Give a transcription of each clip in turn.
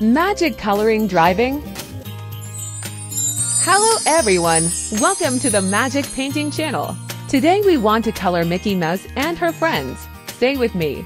Magic coloring driving? Hello everyone! Welcome to the Magic Painting channel. Today we want to color Mickey Mouse and her friends. Stay with me.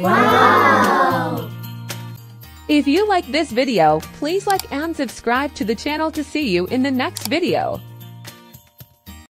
Wow! If you like this video, please like and subscribe to the channel to see you in the next video.